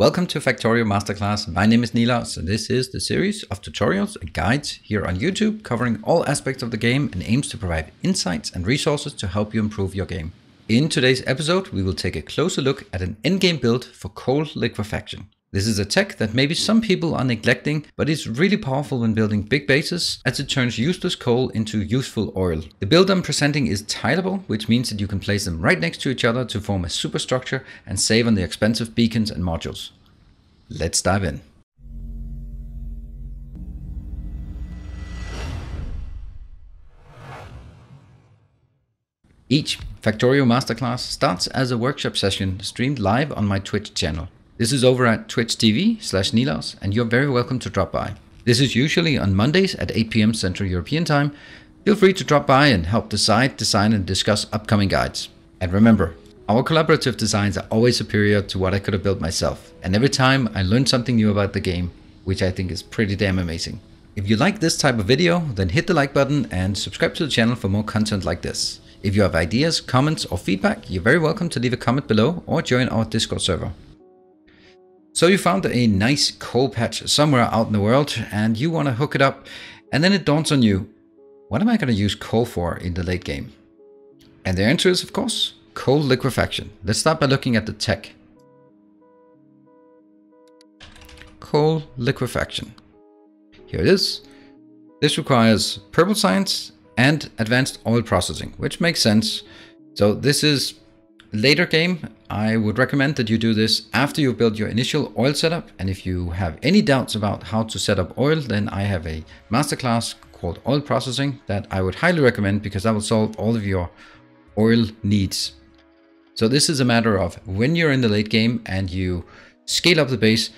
Welcome to Factorio Masterclass. My name is Nilaus and this is the series of tutorials and guides here on YouTube covering all aspects of the game and aims to provide insights and resources to help you improve your game. In today's episode, we will take a closer look at an endgame build for coal liquefaction. This is a tech that maybe some people are neglecting, but it's really powerful when building big bases as it turns useless coal into useful oil. The build I'm presenting is tileable, which means that you can place them right next to each other to form a superstructure and save on the expensive beacons and modules. Let's dive in. Each Factorio Masterclass starts as a workshop session streamed live on my Twitch channel. This is over at Twitch TV slash Nilaus, and you're very welcome to drop by. This is usually on Mondays at 8 pm Central European Time. Feel free to drop by and help decide, design, and discuss upcoming guides. And remember, our collaborative designs are always superior to what I could have built myself, and every time I learn something new about the game, which I think is pretty damn amazing. If you like this type of video, then hit the like button and subscribe to the channel for more content like this. If you have ideas, comments, or feedback, you're very welcome to leave a comment below or join our Discord server. So you found a nice coal patch somewhere out in the world and you want to hook it up and then it dawns on you, what am I going to use coal for in the late game? And the answer is, of course, coal liquefaction. Let's start by looking at the tech. Coal liquefaction. Here it is. This requires purple science and advanced oil processing, which makes sense. So this is later game, I would recommend that you do this after you've built your initial oil setup. And if you have any doubts about how to set up oil, then I have a masterclass called oil processing that I would highly recommend because that will solve all of your oil needs. So this is a matter of when you're in the late game and you scale up the base,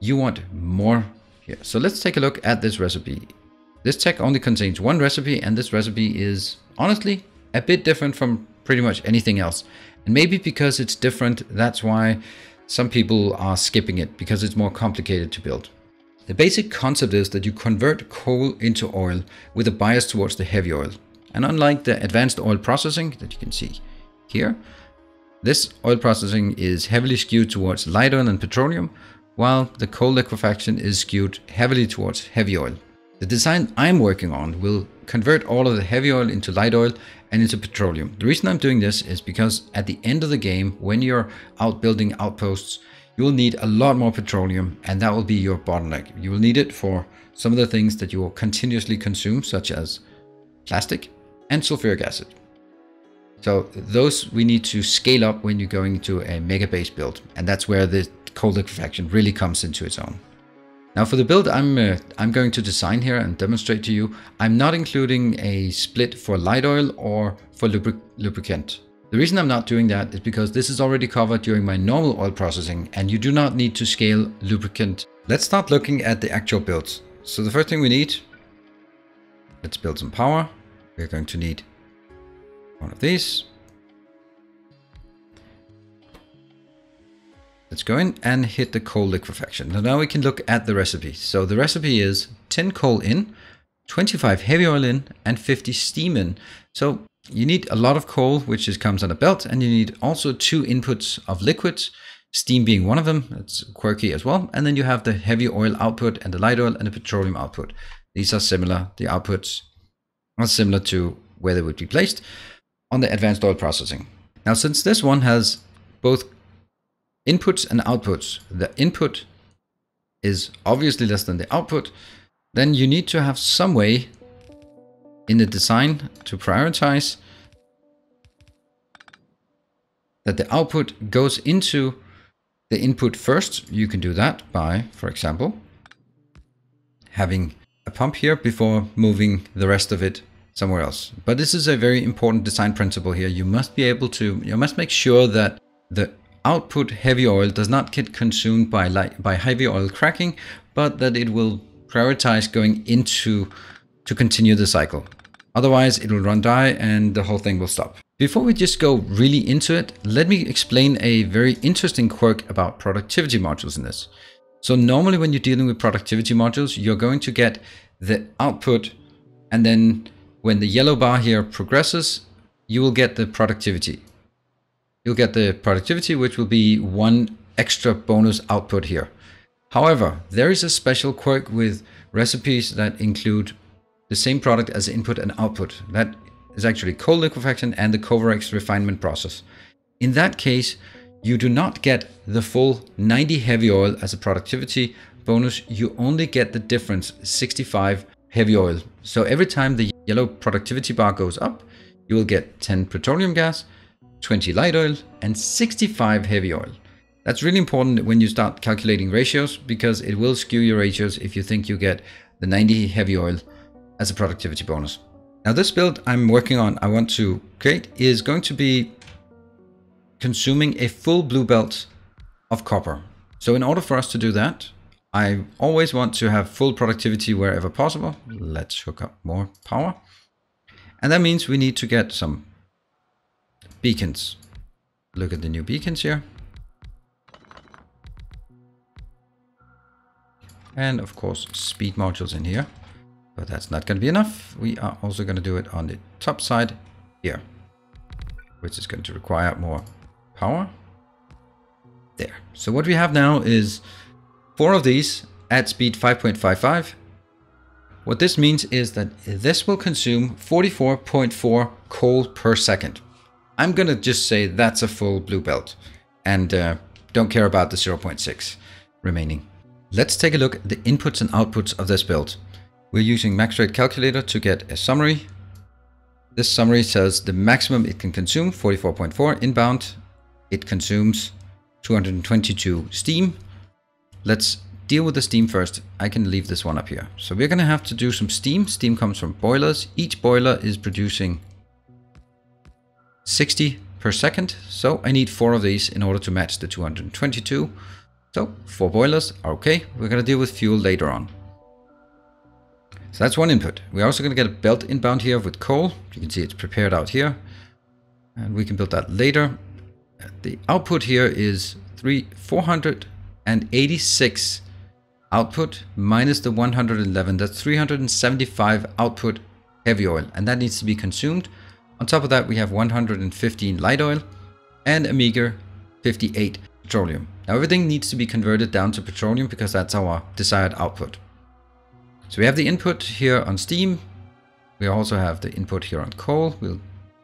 you want more here. So let's take a look at this recipe. This tech only contains one recipe and this recipe is honestly a bit different from pretty much anything else. And maybe because it's different, that's why some people are skipping it because it's more complicated to build. The basic concept is that you convert coal into oil with a bias towards the heavy oil. And unlike the advanced oil processing that you can see here, this oil processing is heavily skewed towards light oil and petroleum, while the coal liquefaction is skewed heavily towards heavy oil. The design I'm working on will convert all of the heavy oil into light oil and into petroleum. The reason I'm doing this is because at the end of the game, when you're out building outposts, you will need a lot more petroleum and that will be your bottleneck. You will need it for some of the things that you will continuously consume, such as plastic and sulfuric acid. So those we need to scale up when you're going to a mega base build. And that's where the coal liquefaction really comes into its own. Now for the build I'm, uh, I'm going to design here and demonstrate to you, I'm not including a split for light oil or for lubric lubricant. The reason I'm not doing that is because this is already covered during my normal oil processing and you do not need to scale lubricant. Let's start looking at the actual builds. So the first thing we need, let's build some power. We're going to need one of these. Let's go in and hit the coal liquefaction. Now, we can look at the recipe. So the recipe is 10 coal in, 25 heavy oil in, and 50 steam in. So you need a lot of coal, which is, comes on a belt, and you need also two inputs of liquids, steam being one of them. It's quirky as well. And then you have the heavy oil output and the light oil and the petroleum output. These are similar. The outputs are similar to where they would be placed on the advanced oil processing. Now, since this one has both inputs and outputs. The input is obviously less than the output. Then you need to have some way in the design to prioritize that the output goes into the input first. You can do that by, for example, having a pump here before moving the rest of it somewhere else. But this is a very important design principle here. You must be able to, you must make sure that the output heavy oil does not get consumed by, light, by heavy oil cracking, but that it will prioritize going into to continue the cycle. Otherwise, it will run dry and the whole thing will stop. Before we just go really into it, let me explain a very interesting quirk about productivity modules in this. So normally when you're dealing with productivity modules, you're going to get the output and then when the yellow bar here progresses, you will get the productivity you'll get the productivity, which will be one extra bonus output here. However, there is a special quirk with recipes that include the same product as input and output. That is actually coal liquefaction and the Kovarex refinement process. In that case, you do not get the full 90 heavy oil as a productivity bonus. You only get the difference 65 heavy oil. So every time the yellow productivity bar goes up, you will get 10 petroleum gas, 20 light oil, and 65 heavy oil. That's really important when you start calculating ratios because it will skew your ratios if you think you get the 90 heavy oil as a productivity bonus. Now this build I'm working on, I want to create, is going to be consuming a full blue belt of copper. So in order for us to do that, I always want to have full productivity wherever possible. Let's hook up more power. And that means we need to get some beacons. Look at the new beacons here. And of course, speed modules in here. But that's not going to be enough. We are also going to do it on the top side here, which is going to require more power. There. So what we have now is Four of these at speed 5.55. What this means is that this will consume 44.4 coal per second. I'm going to just say that's a full blue belt and uh, don't care about the 0.6 remaining. Let's take a look at the inputs and outputs of this build. We're using max rate calculator to get a summary. This summary says the maximum it can consume 44.4 inbound. It consumes 222 steam Let's deal with the steam first. I can leave this one up here. So we're going to have to do some steam. Steam comes from boilers. Each boiler is producing 60 per second. So I need four of these in order to match the 222. So four boilers are okay. We're going to deal with fuel later on. So that's one input. We're also going to get a belt inbound here with coal. You can see it's prepared out here. And we can build that later. The output here is three, 400 and 86 output minus the 111. That's 375 output heavy oil, and that needs to be consumed. On top of that, we have 115 light oil and a meager 58 petroleum. Now everything needs to be converted down to petroleum because that's our desired output. So we have the input here on steam. We also have the input here on coal. We'll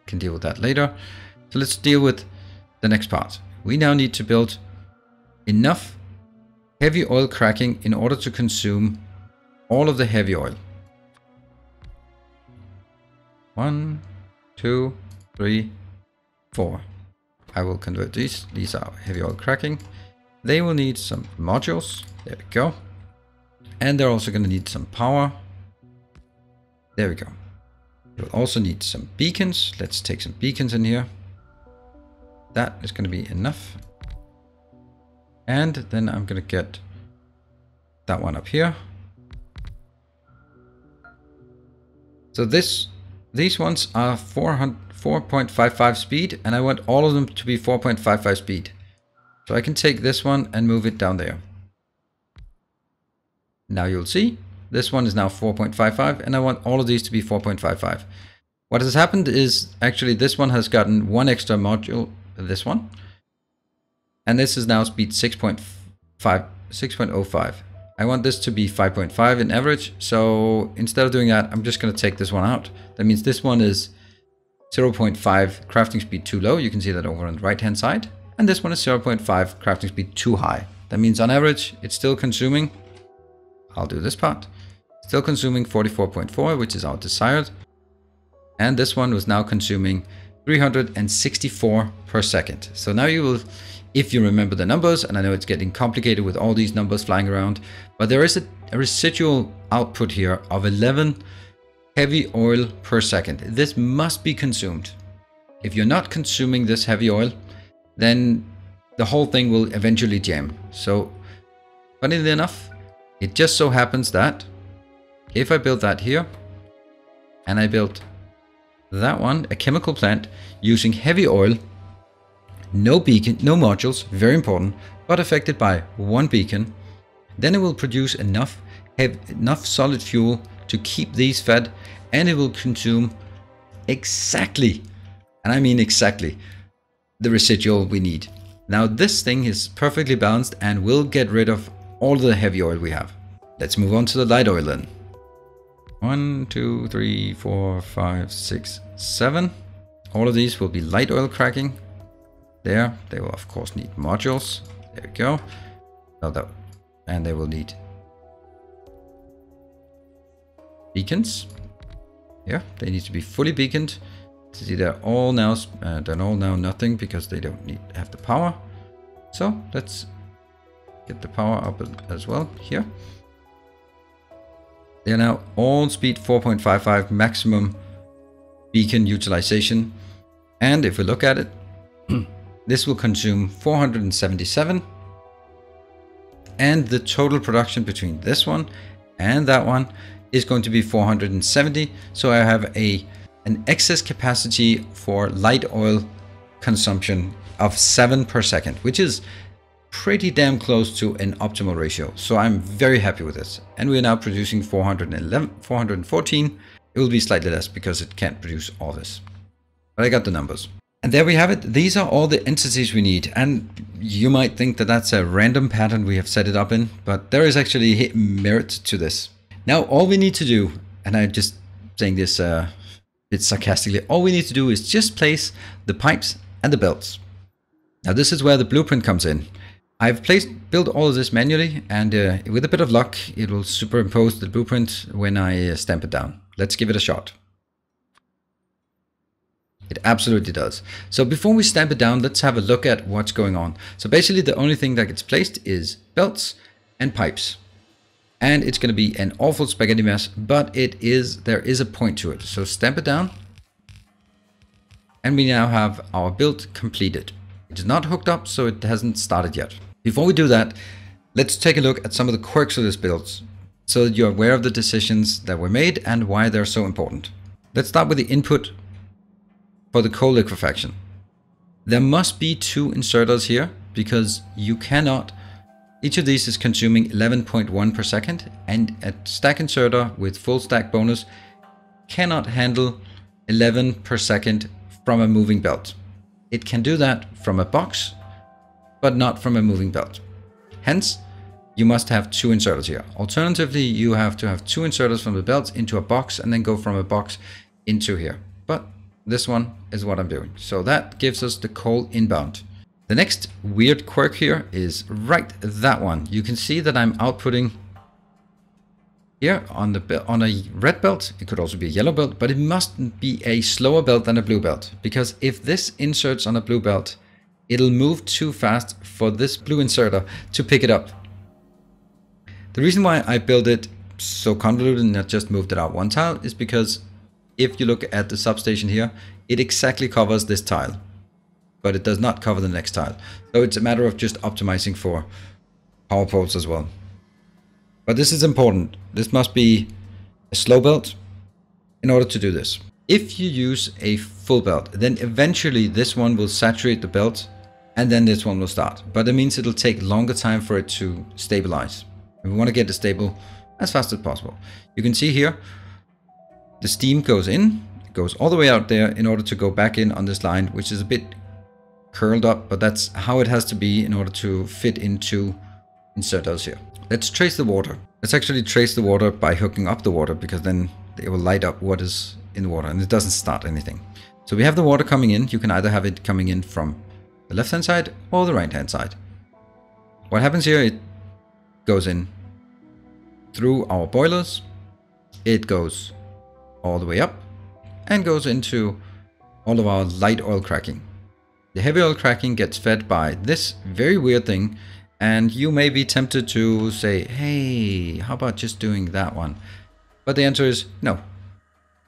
can deal with that later. So let's deal with the next part. We now need to build enough heavy oil cracking in order to consume all of the heavy oil. One, two, three, four. I will convert these. These are heavy oil cracking. They will need some modules. There we go. And they're also going to need some power. There we go. You'll also need some beacons. Let's take some beacons in here. That is going to be enough. And then I'm going to get that one up here. So this, these ones are 4.55 speed and I want all of them to be 4.55 speed. So I can take this one and move it down there. Now you'll see this one is now 4.55 and I want all of these to be 4.55. What has happened is actually this one has gotten one extra module, this one, and this is now speed 6.5, 6.05. I want this to be 5.5 in average. So instead of doing that, I'm just going to take this one out. That means this one is 0.5 crafting speed too low. You can see that over on the right hand side. And this one is 0.5 crafting speed too high. That means on average, it's still consuming. I'll do this part. Still consuming 44.4, which is our desired. And this one was now consuming 364 per second. So now you will if you remember the numbers, and I know it's getting complicated with all these numbers flying around, but there is a, a residual output here of 11 heavy oil per second. This must be consumed. If you're not consuming this heavy oil, then the whole thing will eventually jam. So, funnily enough, it just so happens that if I build that here, and I built that one, a chemical plant using heavy oil no beacon, no modules, very important, but affected by one beacon, then it will produce enough, have enough solid fuel to keep these fed and it will consume exactly, and I mean exactly, the residual we need. Now this thing is perfectly balanced and will get rid of all the heavy oil we have. Let's move on to the light oil then. One, two, three, four, five, six, seven. All of these will be light oil cracking. There, they will of course need modules. There we go. And they will need beacons. Yeah, they need to be fully beaconed. See, they're all now uh, they're all now nothing because they don't need have the power. So let's get the power up as well here. They are now all speed 4.55 maximum beacon utilization. And if we look at it, this will consume 477. And the total production between this one and that one is going to be 470. So I have a an excess capacity for light oil consumption of 7 per second, which is pretty damn close to an optimal ratio. So I'm very happy with this. And we're now producing 411, 414. It will be slightly less because it can't produce all this. But I got the numbers. And there we have it. These are all the entities we need. And you might think that that's a random pattern we have set it up in, but there is actually merit to this. Now, all we need to do, and I'm just saying this uh, bit sarcastically, all we need to do is just place the pipes and the belts. Now, this is where the blueprint comes in. I've placed built all of this manually, and uh, with a bit of luck, it will superimpose the blueprint when I uh, stamp it down. Let's give it a shot. It absolutely does. So before we stamp it down, let's have a look at what's going on. So basically the only thing that gets placed is belts and pipes and it's going to be an awful spaghetti mess, but it is there is a point to it. So stamp it down, and we now have our build completed. It is not hooked up, so it hasn't started yet. Before we do that, let's take a look at some of the quirks of this build, so that you're aware of the decisions that were made and why they're so important. Let's start with the input for the coal liquefaction. There must be two inserters here, because you cannot each of these is consuming 11.1 per second and a stack inserter with full stack bonus cannot handle 11 per second from a moving belt. It can do that from a box, but not from a moving belt. Hence, you must have two inserters here. Alternatively, you have to have two inserters from the belt into a box and then go from a box into here. This one is what I'm doing. So that gives us the coal inbound. The next weird quirk here is right that one. You can see that I'm outputting here on the on a red belt. It could also be a yellow belt, but it must be a slower belt than a blue belt because if this inserts on a blue belt, it'll move too fast for this blue inserter to pick it up. The reason why I built it so convoluted and not just moved it out one tile is because if you look at the substation here, it exactly covers this tile but it does not cover the next tile. So it's a matter of just optimizing for power poles as well. But this is important. This must be a slow belt in order to do this. If you use a full belt, then eventually this one will saturate the belt and then this one will start. But it means it'll take longer time for it to stabilize. And we want to get it stable as fast as possible. You can see here, the steam goes in, goes all the way out there in order to go back in on this line, which is a bit curled up, but that's how it has to be in order to fit into inserters here. Let's trace the water. Let's actually trace the water by hooking up the water because then it will light up what is in the water and it doesn't start anything. So we have the water coming in. You can either have it coming in from the left hand side or the right hand side. What happens here, it goes in through our boilers. It goes all the way up and goes into all of our light oil cracking. The heavy oil cracking gets fed by this very weird thing and you may be tempted to say, hey, how about just doing that one? But the answer is no,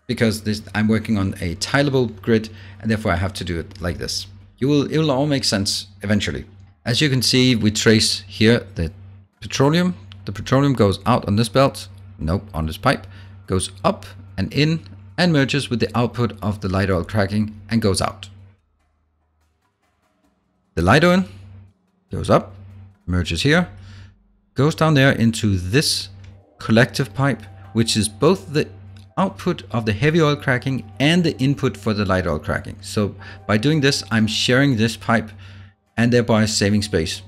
because this, I'm working on a tileable grid and therefore I have to do it like this. You will, it will all make sense eventually. As you can see, we trace here the petroleum. The petroleum goes out on this belt, nope, on this pipe, goes up and in and merges with the output of the light oil cracking and goes out. The light oil goes up, merges here, goes down there into this collective pipe, which is both the output of the heavy oil cracking and the input for the light oil cracking. So by doing this, I'm sharing this pipe and thereby saving space.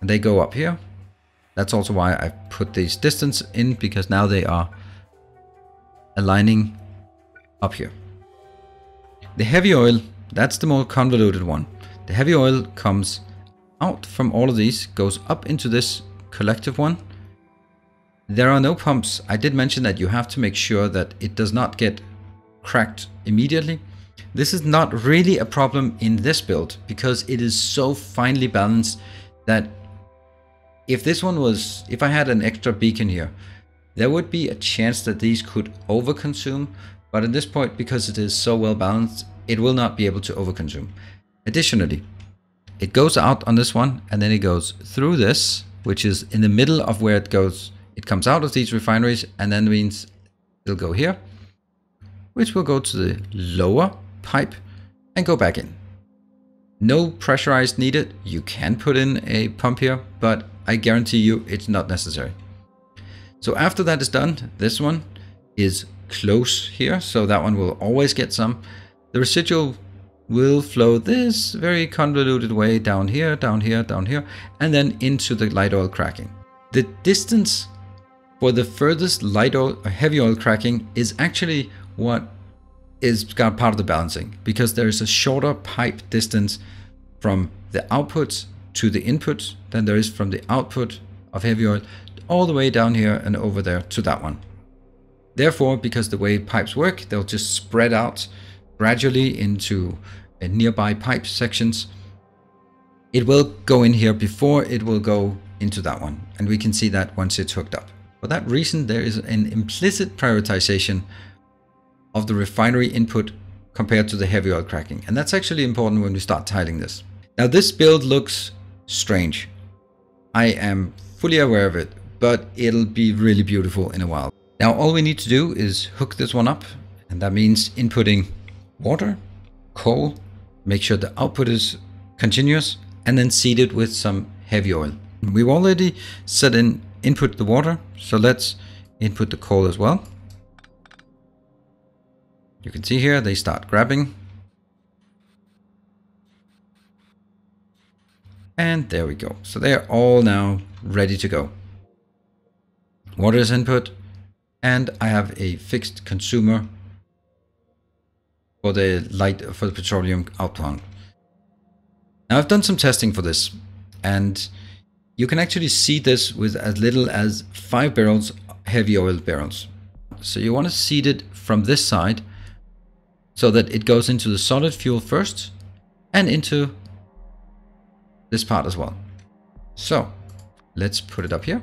And they go up here. That's also why I put these distance in because now they are aligning up here. The heavy oil, that's the more convoluted one. The heavy oil comes out from all of these, goes up into this collective one. There are no pumps. I did mention that you have to make sure that it does not get cracked immediately. This is not really a problem in this build because it is so finely balanced that if this one was, if I had an extra beacon here, there would be a chance that these could overconsume, but at this point, because it is so well balanced, it will not be able to overconsume. Additionally, it goes out on this one and then it goes through this, which is in the middle of where it goes. It comes out of these refineries and then means it'll go here, which will go to the lower pipe and go back in. No pressurized needed. You can put in a pump here, but I guarantee you it's not necessary. So after that is done, this one is close here. So that one will always get some. The residual will flow this very convoluted way down here, down here, down here, and then into the light oil cracking. The distance for the furthest light oil or heavy oil cracking is actually what is got part of the balancing because there is a shorter pipe distance from the output to the input than there is from the output of heavy oil all the way down here and over there to that one. Therefore, because the way pipes work, they'll just spread out gradually into uh, nearby pipe sections. It will go in here before it will go into that one. And we can see that once it's hooked up. For that reason, there is an implicit prioritization of the refinery input compared to the heavy oil cracking. And that's actually important when we start tiling this. Now this build looks strange. I am fully aware of it, but it'll be really beautiful in a while. Now all we need to do is hook this one up and that means inputting water, coal, make sure the output is continuous, and then seed it with some heavy oil. We've already set in input the water, so let's input the coal as well. You can see here they start grabbing. And there we go. So they are all now ready to go. Water is input, and I have a fixed consumer for the light for the petroleum outbound. Now I've done some testing for this and you can actually see this with as little as five barrels heavy oil barrels. So you want to seed it from this side so that it goes into the solid fuel first and into this part as well. So let's put it up here,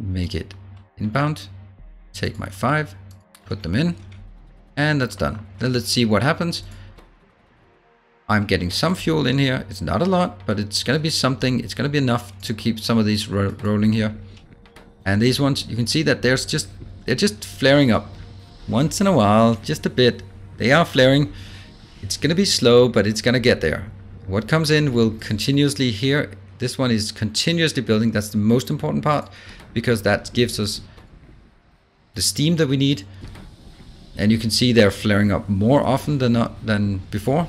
make it inbound, take my five, put them in, and that's done. Then let's see what happens. I'm getting some fuel in here. It's not a lot, but it's going to be something. It's going to be enough to keep some of these ro rolling here. And these ones, you can see that there's just, they're just flaring up once in a while, just a bit. They are flaring. It's going to be slow, but it's going to get there. What comes in will continuously here. This one is continuously building. That's the most important part because that gives us the steam that we need. And you can see they're flaring up more often than not than before.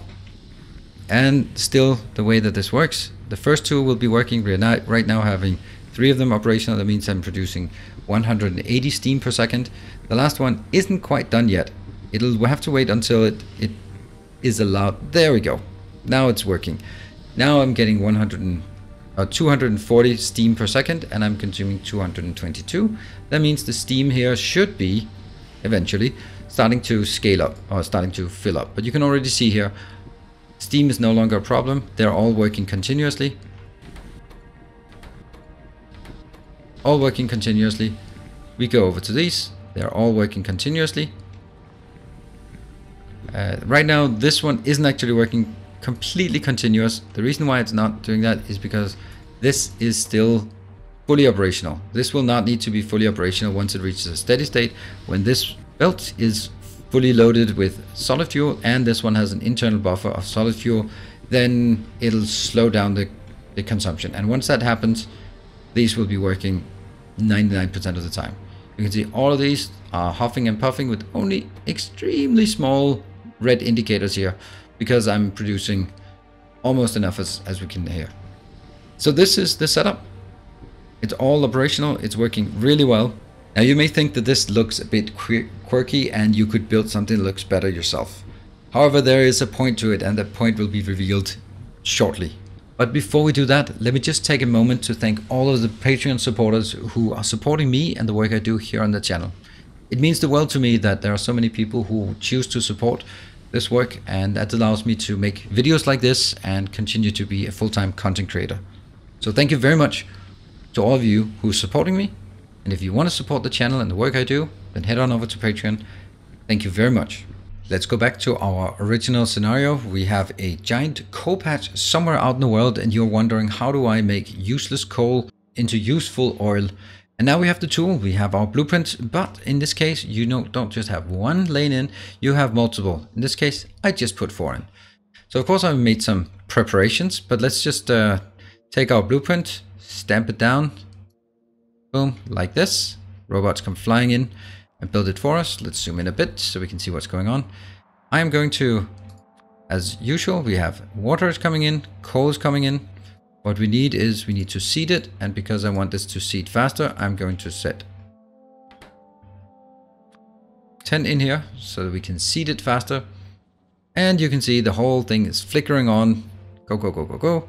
And still the way that this works the first two will be working. We're not right now having three of them operational. That means I'm producing 180 steam per second. The last one isn't quite done yet. It'll we'll have to wait until it it is allowed. There we go. Now it's working. Now I'm getting 100 and, uh, 240 steam per second and I'm consuming 222 that means the steam here should be eventually starting to scale up or starting to fill up. But you can already see here, Steam is no longer a problem. They're all working continuously. All working continuously. We go over to these. They're all working continuously. Uh, right now, this one isn't actually working completely continuous. The reason why it's not doing that is because this is still fully operational. This will not need to be fully operational once it reaches a steady state. When this belt is fully loaded with solid fuel and this one has an internal buffer of solid fuel, then it'll slow down the, the consumption. And once that happens, these will be working 99% of the time. You can see all of these are huffing and puffing with only extremely small red indicators here because I'm producing almost enough as, as we can hear. So this is the setup. It's all operational. It's working really well. Now you may think that this looks a bit quirky and you could build something that looks better yourself. However, there is a point to it and that point will be revealed shortly. But before we do that, let me just take a moment to thank all of the Patreon supporters who are supporting me and the work I do here on the channel. It means the world to me that there are so many people who choose to support this work and that allows me to make videos like this and continue to be a full-time content creator. So thank you very much to all of you who are supporting me. And if you want to support the channel and the work I do, then head on over to Patreon. Thank you very much. Let's go back to our original scenario. We have a giant coal patch somewhere out in the world and you're wondering how do I make useless coal into useful oil? And now we have the tool, we have our blueprint, but in this case, you know, don't just have one lane in, you have multiple. In this case, I just put four in. So of course I've made some preparations, but let's just uh, take our blueprint, stamp it down, boom, like this. Robots come flying in and build it for us. Let's zoom in a bit so we can see what's going on. I am going to, as usual, we have water is coming in, coal is coming in, what we need is we need to seed it. And because I want this to seed faster, I'm going to set 10 in here so that we can seed it faster. And you can see the whole thing is flickering on. Go, go, go, go, go.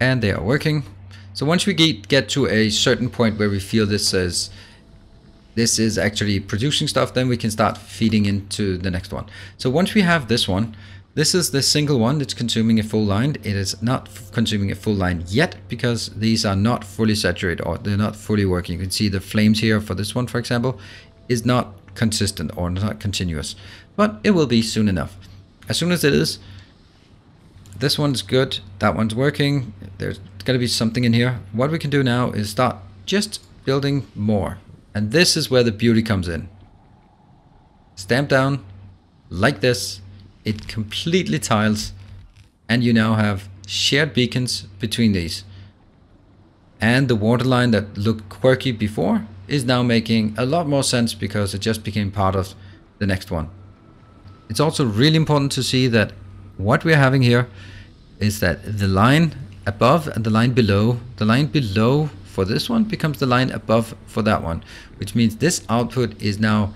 And they are working. So once we get, get to a certain point where we feel this is this is actually producing stuff, then we can start feeding into the next one. So once we have this one, this is the single one that's consuming a full line. It is not consuming a full line yet because these are not fully saturated or they're not fully working. You can see the flames here for this one, for example, is not consistent or not continuous, but it will be soon enough. As soon as it is, this one's good, that one's working, there's got to be something in here. What we can do now is start just building more. And this is where the beauty comes in. Stamp down like this it completely tiles and you now have shared beacons between these. And the waterline that looked quirky before is now making a lot more sense because it just became part of the next one. It's also really important to see that what we're having here is that the line above and the line below, the line below for this one becomes the line above for that one, which means this output is now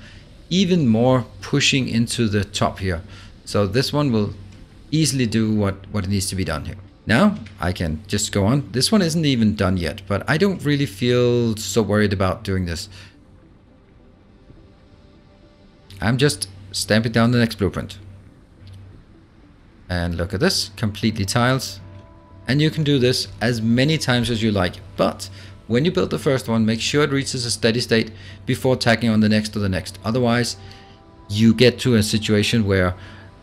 even more pushing into the top here. So this one will easily do what, what needs to be done here. Now I can just go on. This one isn't even done yet, but I don't really feel so worried about doing this. I'm just stamping down the next blueprint. And look at this, completely tiles. And you can do this as many times as you like. But when you build the first one, make sure it reaches a steady state before tacking on the next or the next. Otherwise, you get to a situation where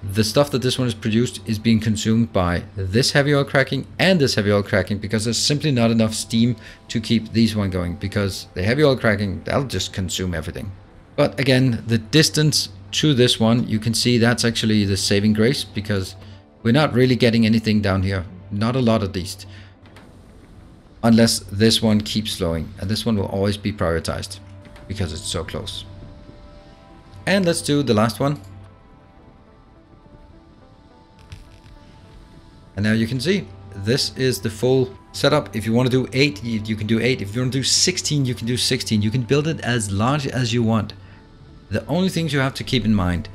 the stuff that this one is produced is being consumed by this heavy oil cracking and this heavy oil cracking because there's simply not enough steam to keep these one going because the heavy oil cracking, that'll just consume everything. But again, the distance to this one, you can see that's actually the saving grace because we're not really getting anything down here. Not a lot at least. Unless this one keeps flowing and this one will always be prioritized because it's so close. And let's do the last one. And now you can see this is the full setup. If you want to do 8, you, can do 8. If you want to do 16, you can do 16. You can build it as large as you want. The only things you have to keep in mind,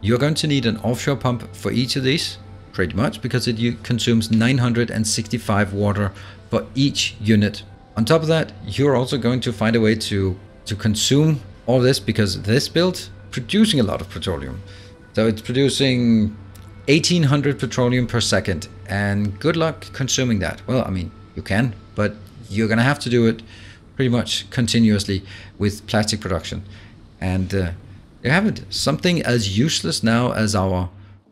you're going to need an offshore pump for each of these, pretty much, because it consumes 965 water for each unit. On top of that, you're also going to find a way to, to consume all this because this build producing a lot of petroleum. So it's producing 1800 petroleum per second and good luck consuming that. Well i mean you can but you're gonna have to do it pretty much continuously with plastic production. And uh, you have it. Something as useless now as our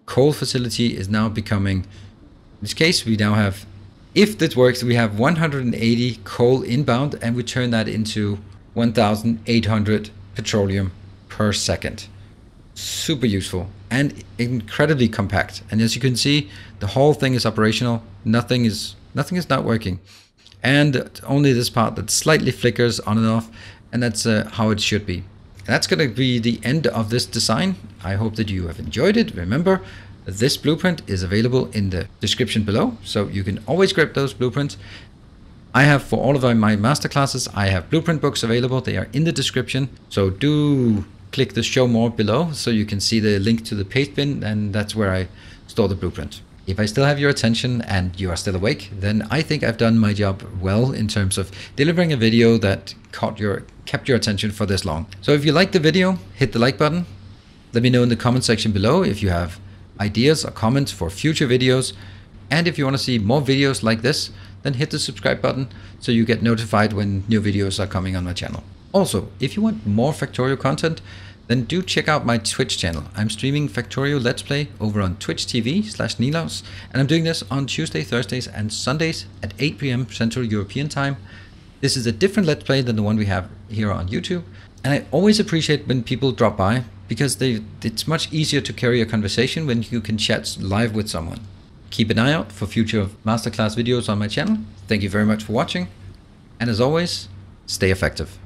coal facility is now becoming in this case we now have if this works we have 180 coal inbound and we turn that into 1800 petroleum per second super useful and incredibly compact. And as you can see, the whole thing is operational. Nothing is nothing is not working. And only this part that slightly flickers on and off. And that's uh, how it should be. that's going to be the end of this design. I hope that you have enjoyed it. Remember, this blueprint is available in the description below, so you can always grab those blueprints. I have for all of my masterclasses, I have blueprint books available. They are in the description. So do click the show more below so you can see the link to the paste bin and that's where I store the blueprint. If I still have your attention and you are still awake, then I think I've done my job well in terms of delivering a video that caught your kept your attention for this long. So if you liked the video, hit the like button. Let me know in the comment section below if you have ideas or comments for future videos. And if you want to see more videos like this, then hit the subscribe button so you get notified when new videos are coming on my channel. Also, if you want more Factorio content, then do check out my Twitch channel. I'm streaming Factorio Let's Play over on Twitch TV slash Nilaus, and I'm doing this on Tuesday, Thursdays, and Sundays at 8 p.m. Central European Time. This is a different Let's Play than the one we have here on YouTube, and I always appreciate when people drop by because they, it's much easier to carry a conversation when you can chat live with someone. Keep an eye out for future masterclass videos on my channel. Thank you very much for watching, and as always, stay effective.